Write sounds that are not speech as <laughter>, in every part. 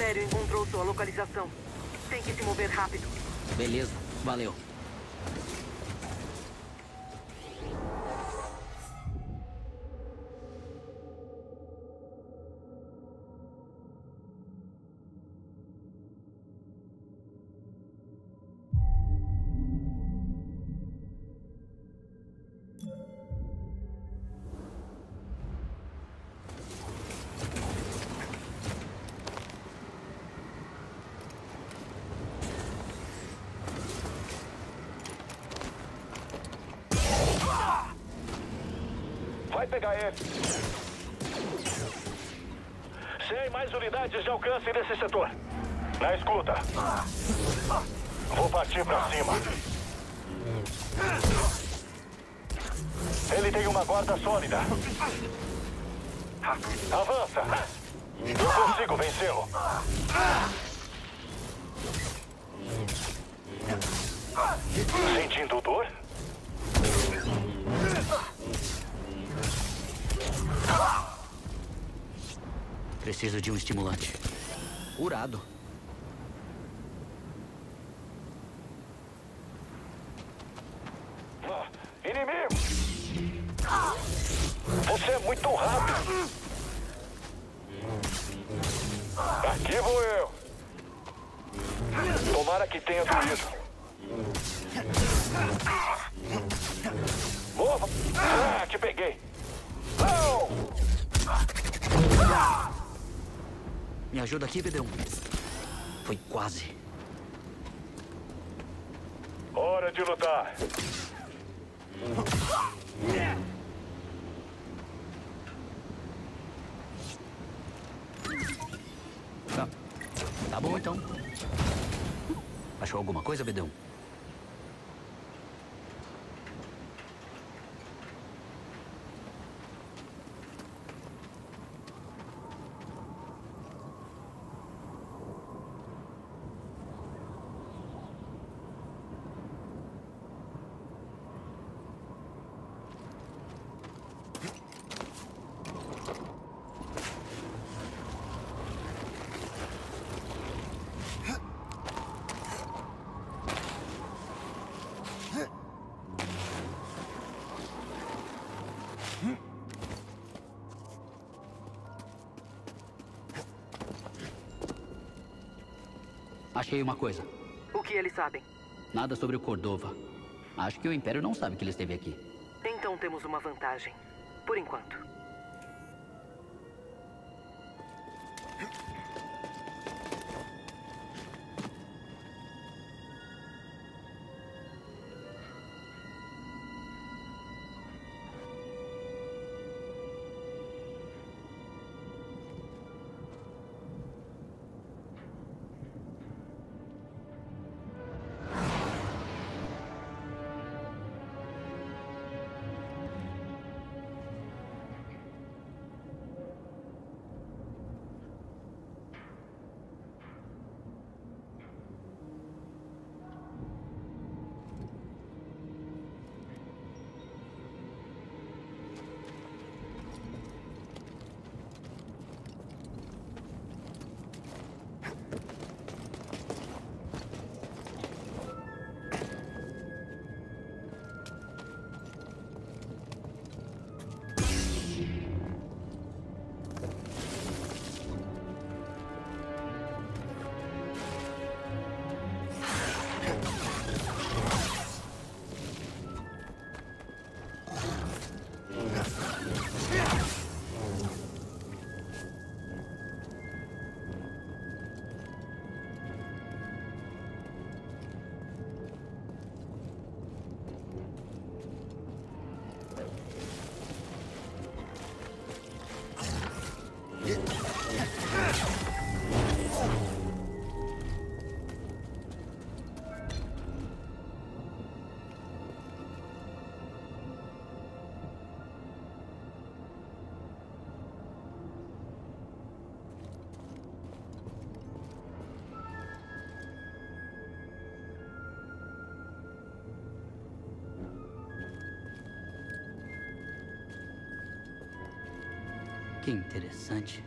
Império encontrou sua localização. Tem que se mover rápido. Beleza, valeu. Avança. Eu consigo vencê-lo. Sentindo dor? Preciso de um estimulante. Urado. Tenha doído. Mova! Ah, te peguei! Não! Me ajuda aqui, BD1. Foi quase. Hora de lutar! Achou Achei uma coisa. O que eles sabem? Nada sobre o Cordova. Acho que o Império não sabe que ele esteve aqui. Então temos uma vantagem. Por enquanto. Que interessante.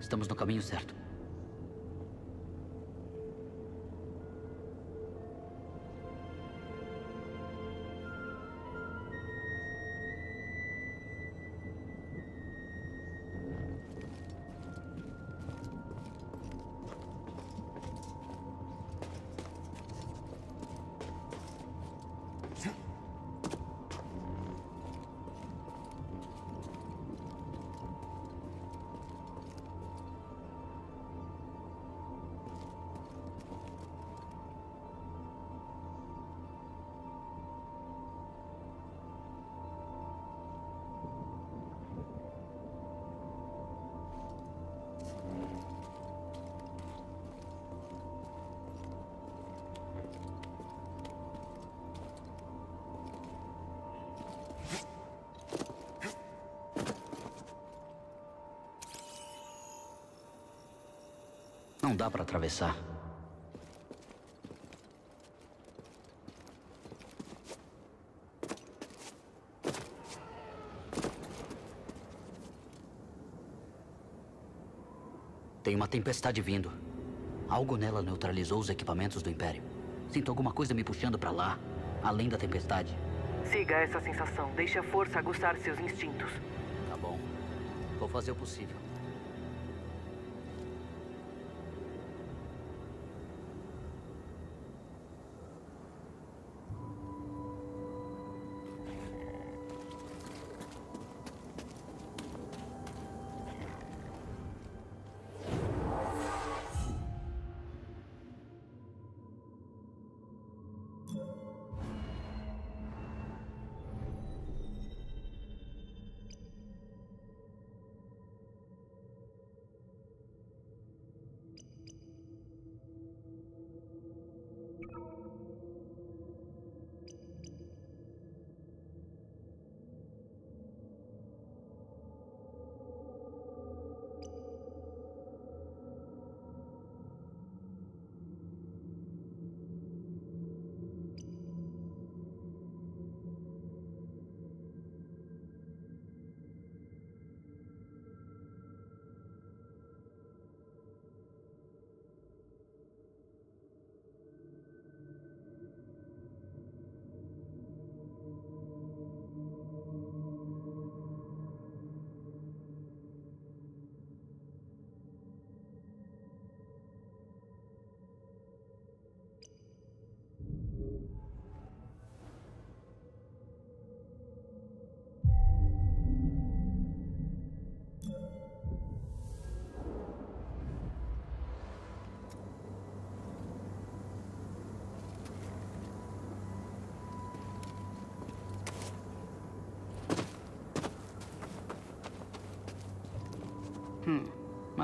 Estamos no caminho certo. Dá pra atravessar. Tem uma tempestade vindo. Algo nela neutralizou os equipamentos do Império. Sinto alguma coisa me puxando pra lá, além da tempestade. Siga essa sensação. Deixe a força aguçar seus instintos. Tá bom. Vou fazer o possível.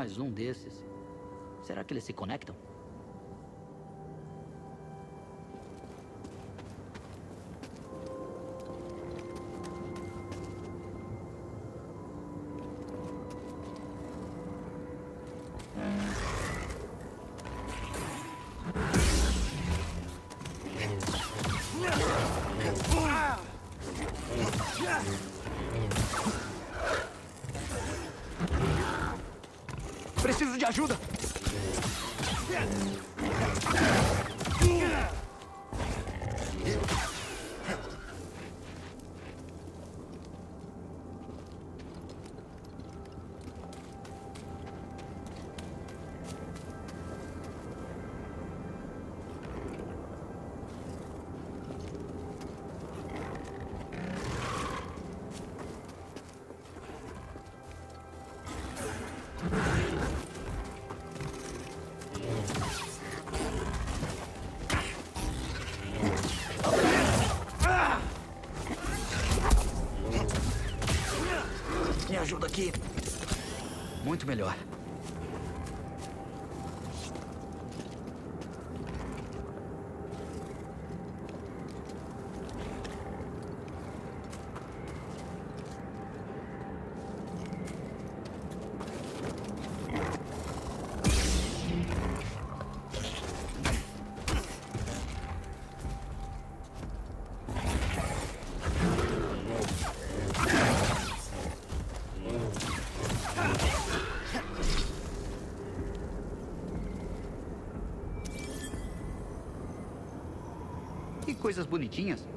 Mais um desses. Será que eles se conectam? Ajuda! Coisas bonitinhas.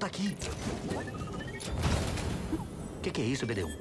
Volta aqui. O que, que é isso, BD1?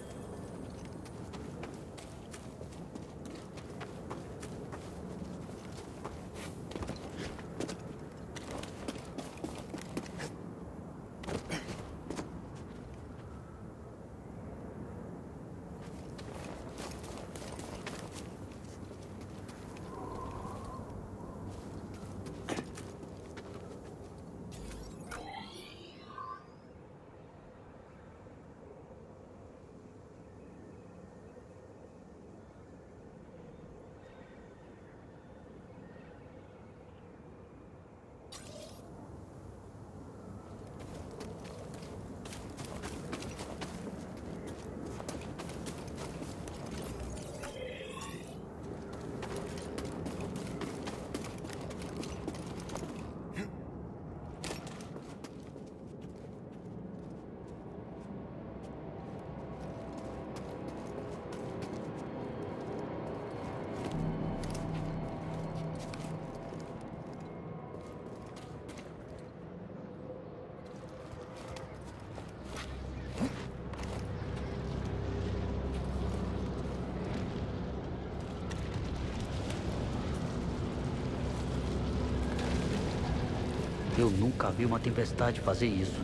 Eu nunca vi uma tempestade fazer isso.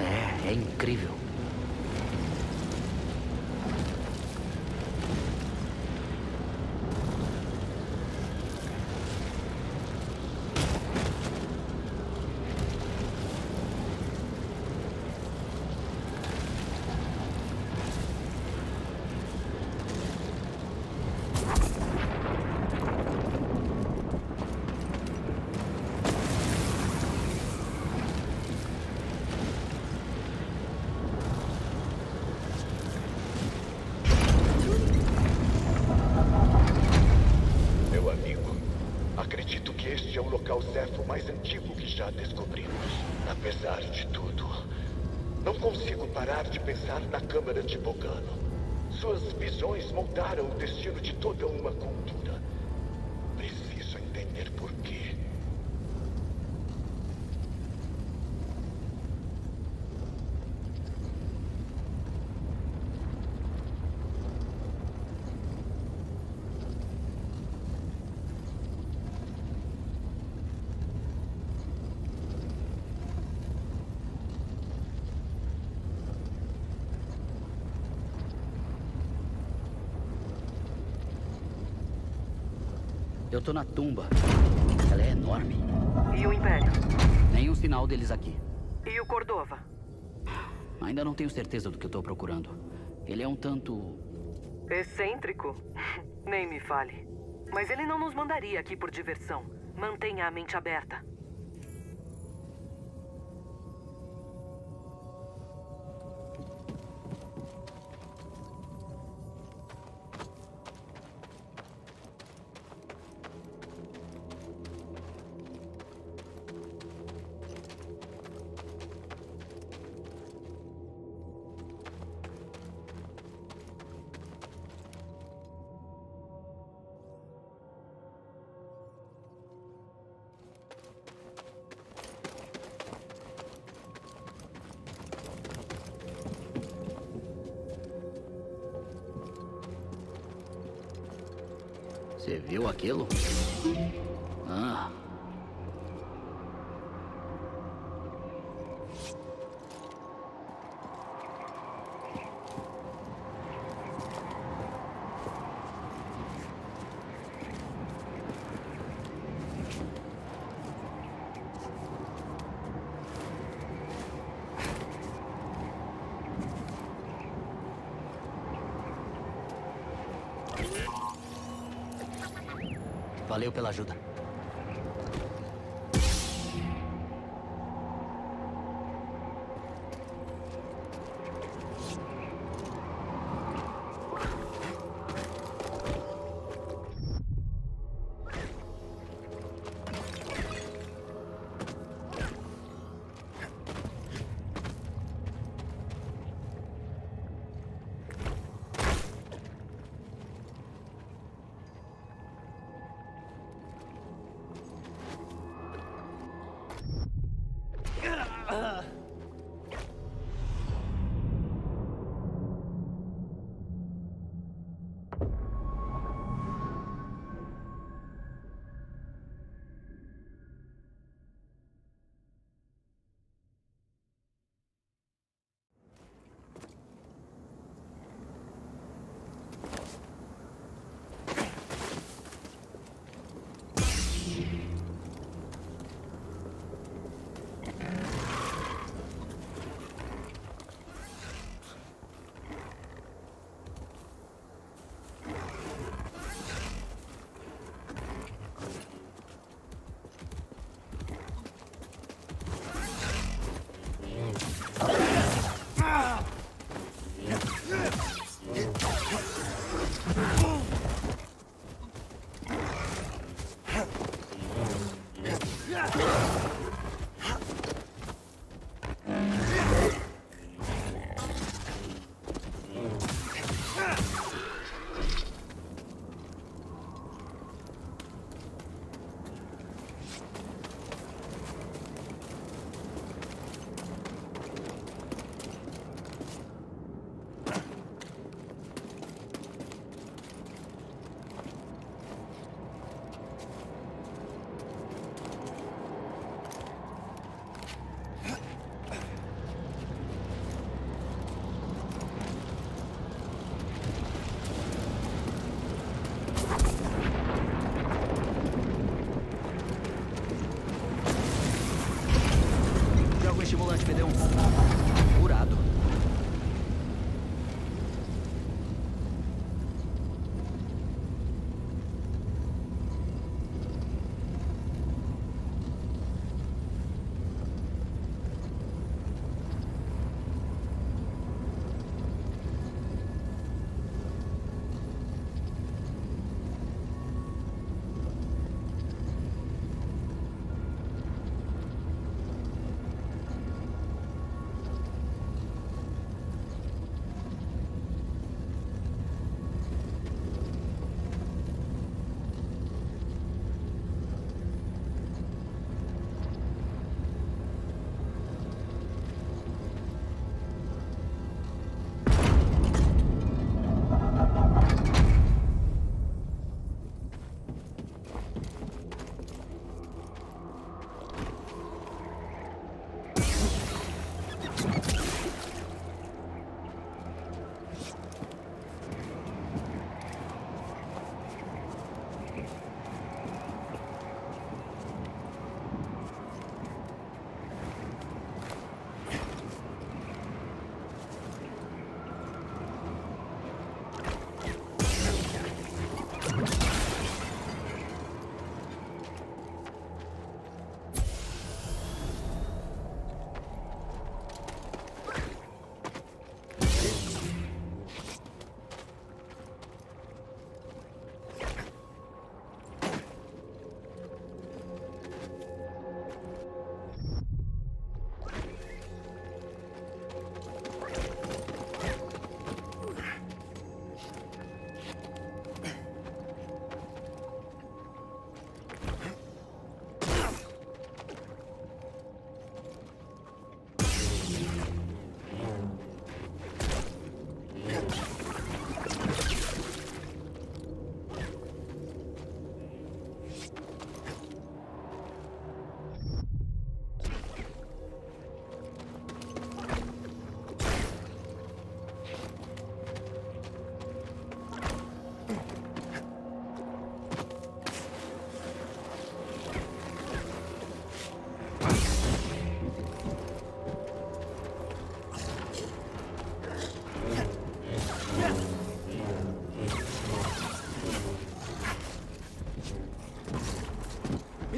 É, é incrível. Meu amigo, acredito que este é o local certo mais antigo que já descobrimos. Apesar de tudo, não consigo parar de pensar na Câmara de Bogano. Suas visões moldaram o destino de toda uma cultura. Preciso entender por quê. Eu tô na tumba. Ela é enorme. E o Império? Nenhum sinal deles aqui. E o Cordova? Ainda não tenho certeza do que eu tô procurando. Ele é um tanto. Excêntrico? <laughs> Nem me fale. Mas ele não nos mandaria aqui por diversão. Mantenha a mente aberta. Viu aquilo? Ah. Valeu pela ajuda. Yeah.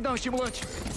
Dá um estimulante.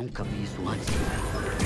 Nunca vi isso antes.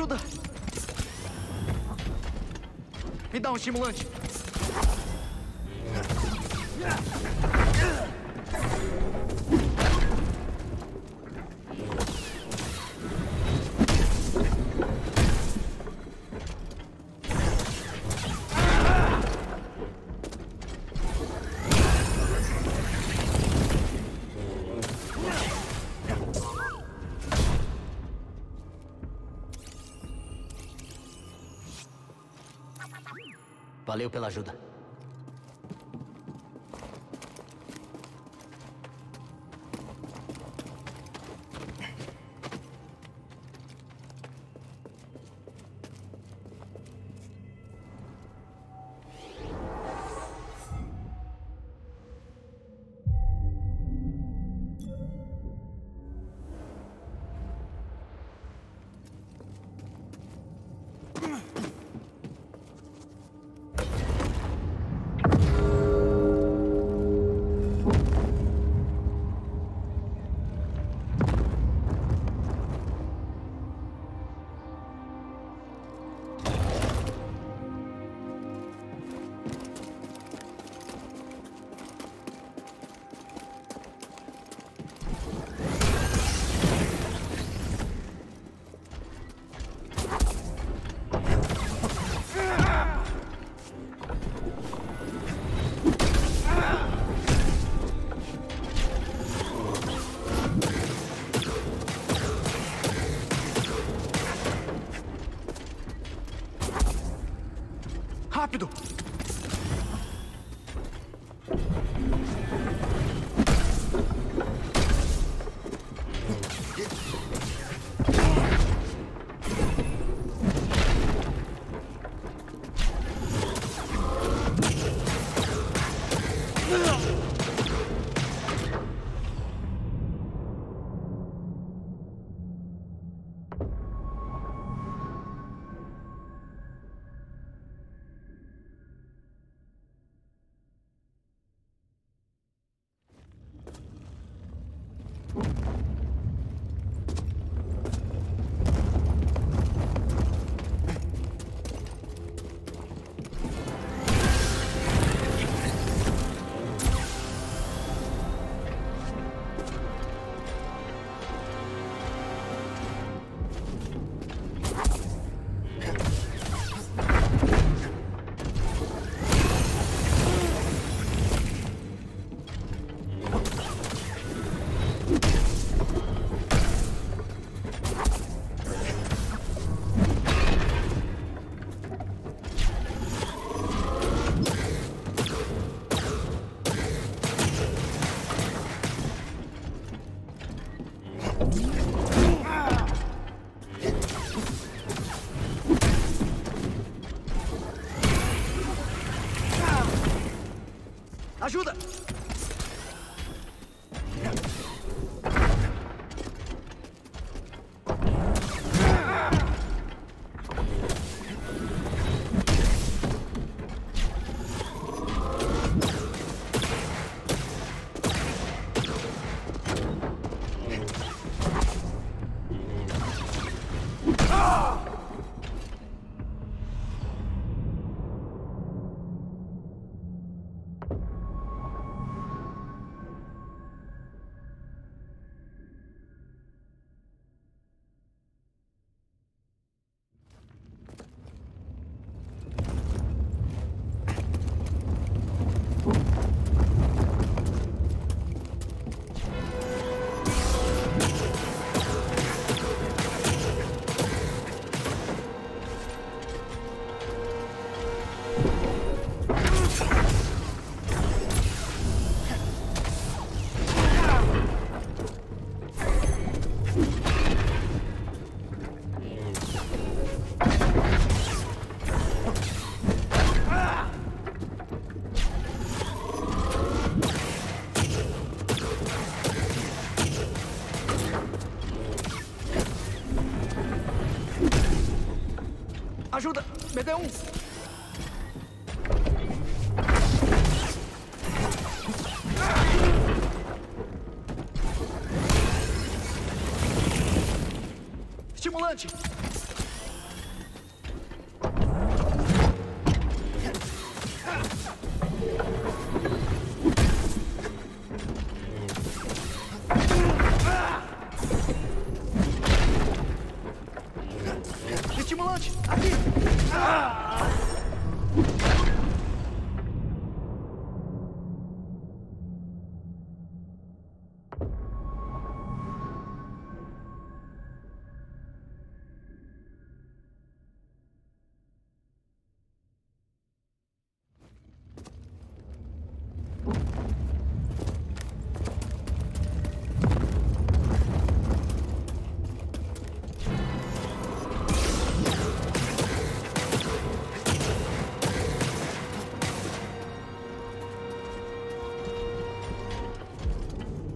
ajuda! Me dá um estimulante! Valeu pela ajuda. Ajuda! Ajuda! BD1!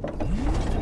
Mm-hmm.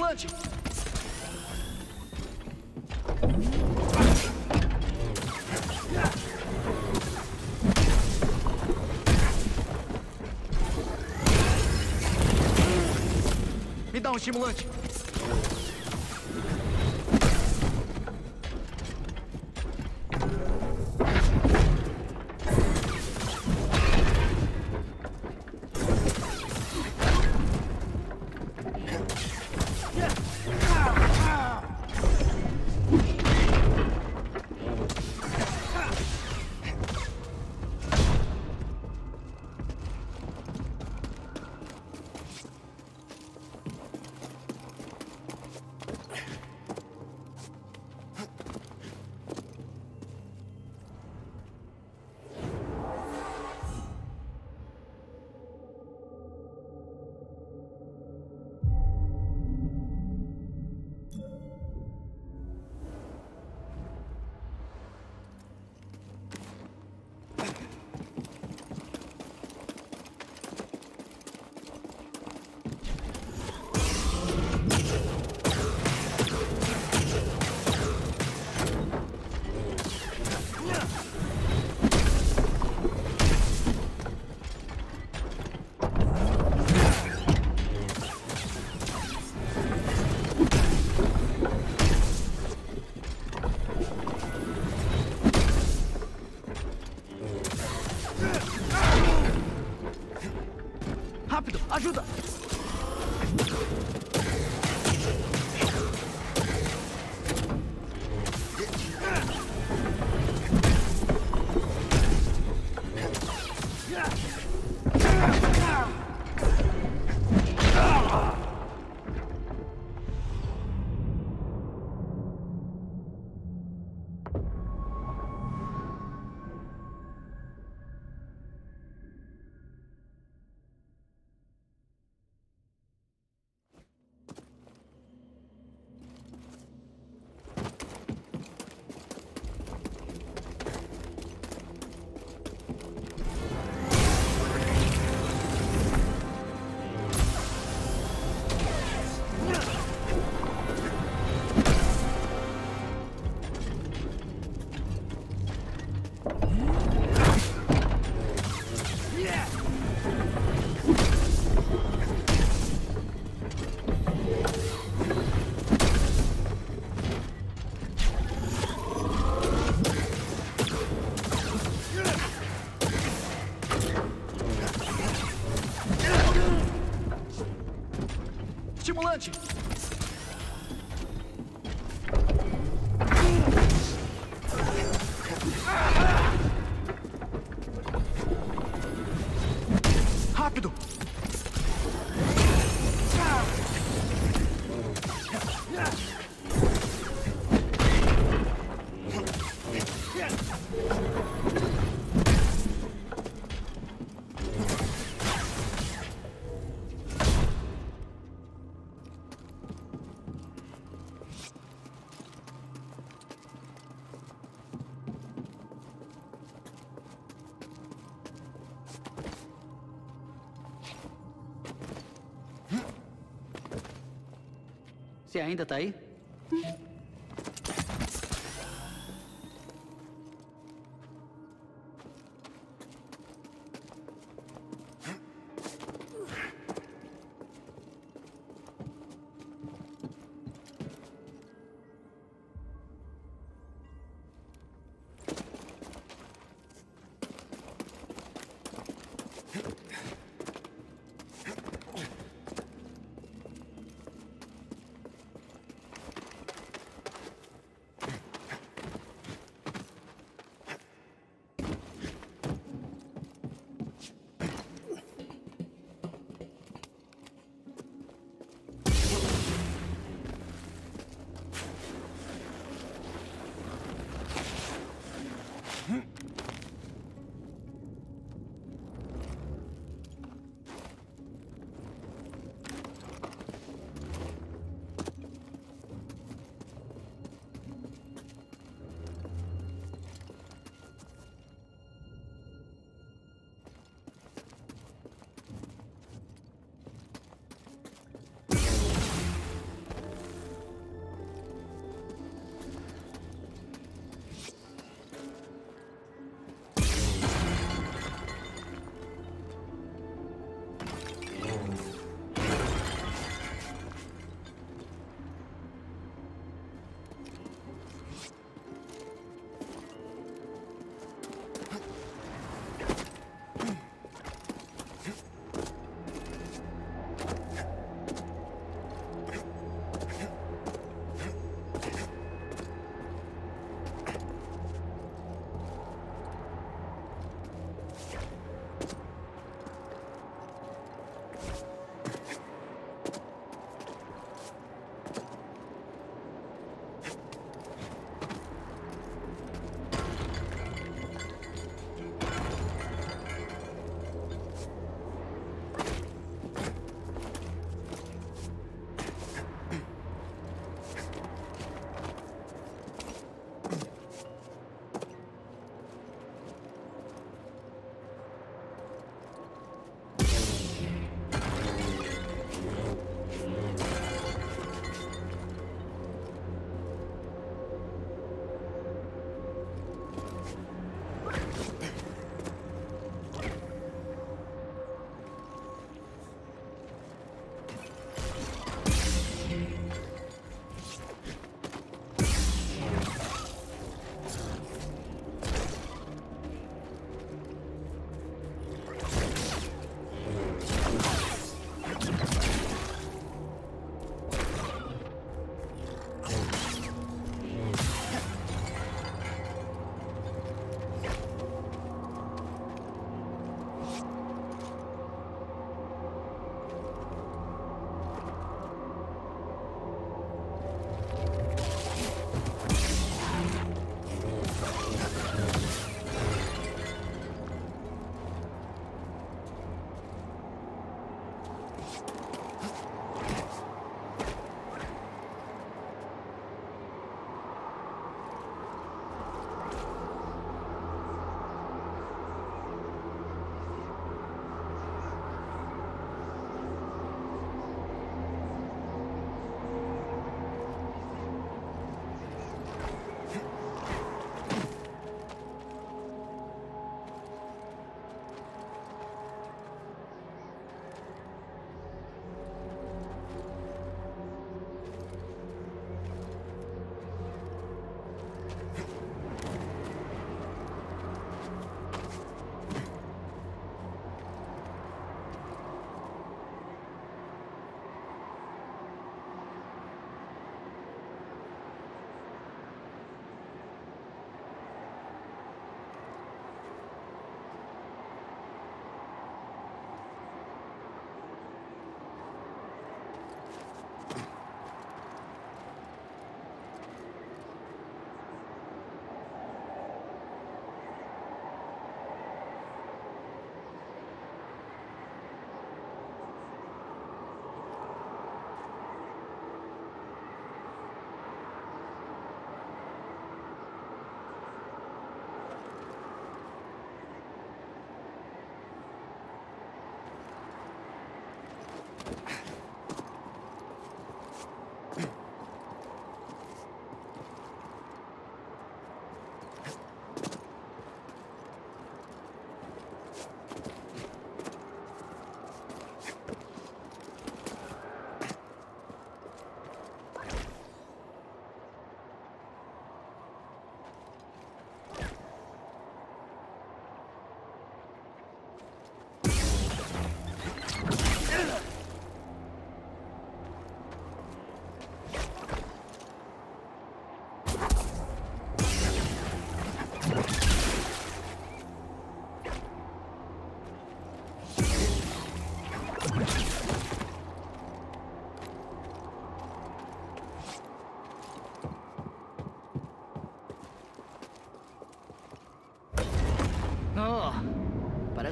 Estimulante! Me dá um estimulante. Ainda tá aí?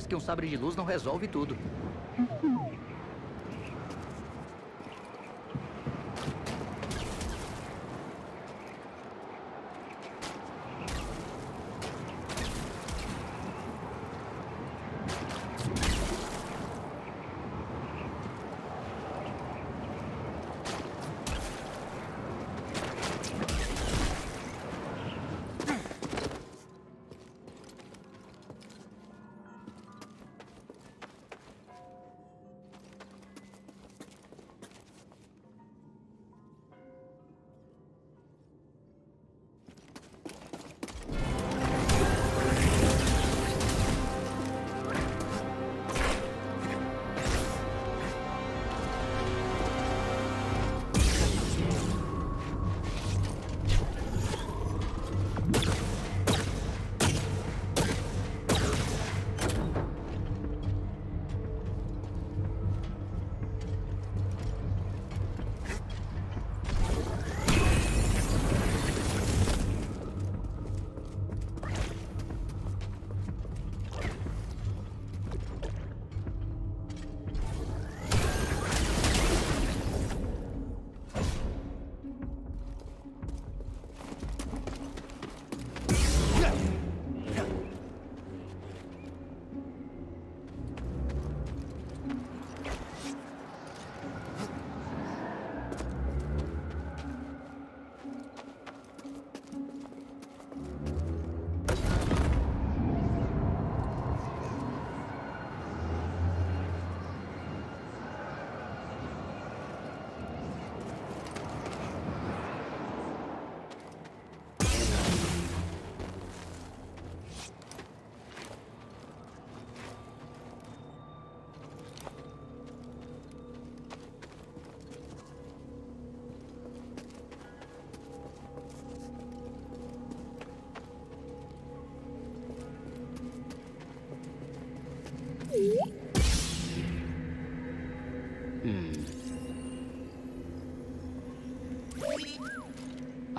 Que um sabre de luz não resolve tudo.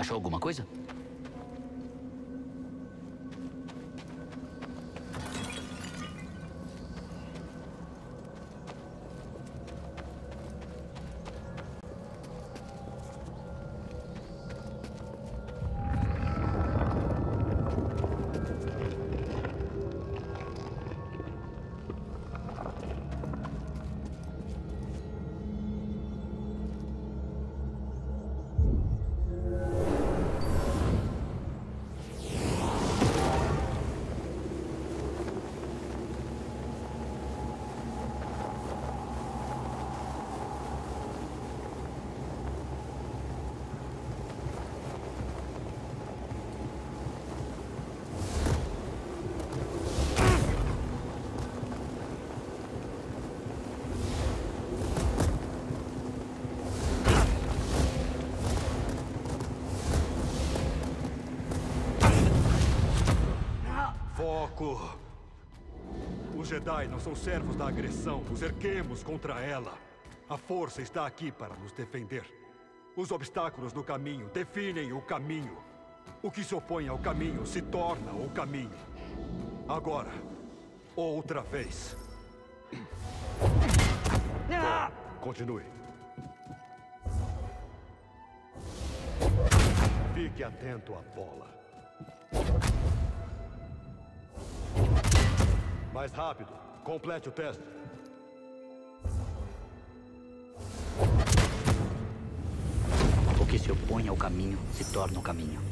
Achou alguma coisa? Os Jedi não são servos da agressão. Os erguemos contra ela. A força está aqui para nos defender. Os obstáculos no caminho definem o caminho. O que se opõe ao caminho se torna o caminho. Agora, outra vez. Continue. Fique atento à bola. Mais rápido. Complete o teste. O que se opõe ao caminho se torna o caminho.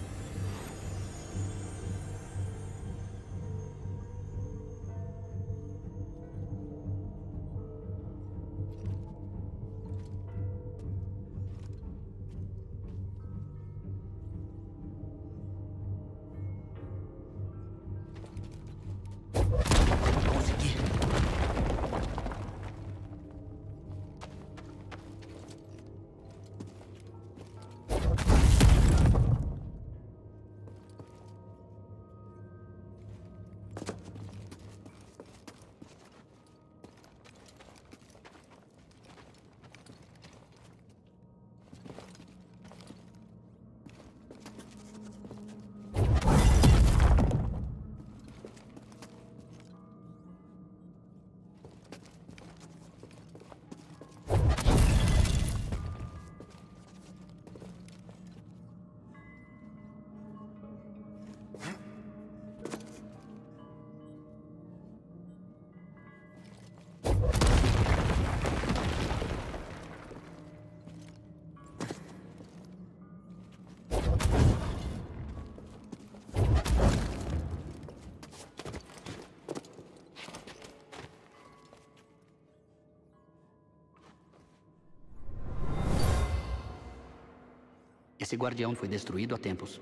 Esse guardião foi destruído há tempos.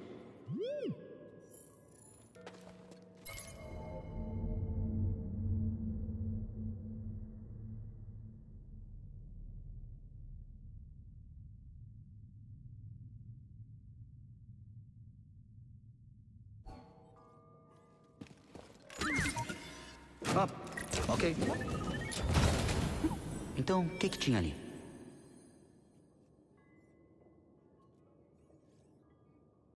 Ah, ok. Então, o que, que tinha ali?